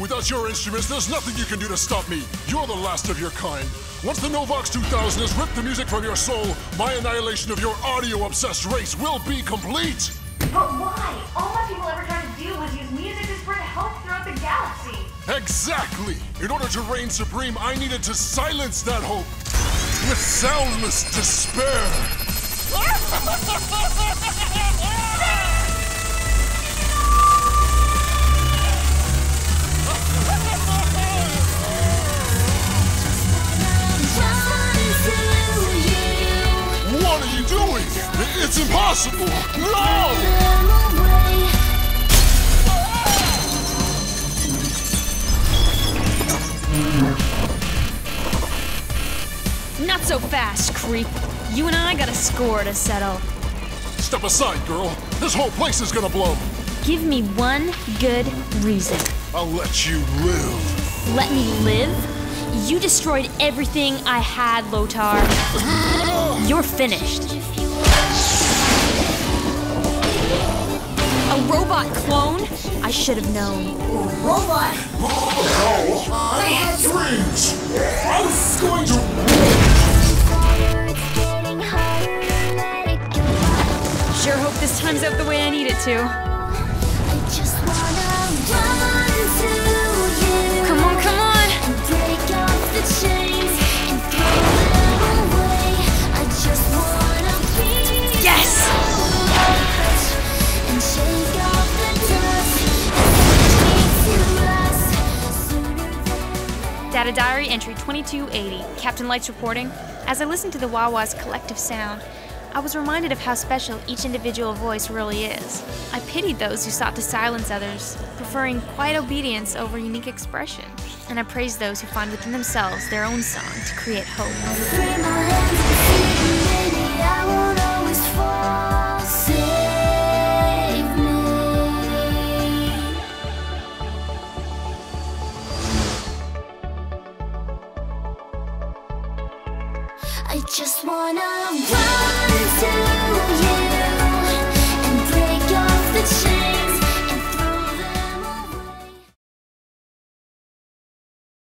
Without your instruments, there's nothing you can do to stop me. You're the last of your kind. Once the Novox 2000 has ripped the music from your soul, my annihilation of your audio-obsessed race will be complete! But why? All my people ever tried to do was use music to spread hope throughout the galaxy. Exactly! In order to reign supreme, I needed to silence that hope with soundless despair. impossible! No! Not so fast, creep. You and I got a score to settle. Step aside, girl. This whole place is gonna blow. Give me one good reason. I'll let you live. Let me live? You destroyed everything I had, Lotar. You're finished. A robot clone? I should have known. Robot! No! I had dreams! I was going to. Sure hope this time's out the way I need it to. Data Diary entry 2280. Captain Lights reporting. As I listened to the Wawa's collective sound, I was reminded of how special each individual voice really is. I pitied those who sought to silence others, preferring quiet obedience over unique expression. And I praised those who find within themselves their own song to create hope. I just wanna run to you and break off the chain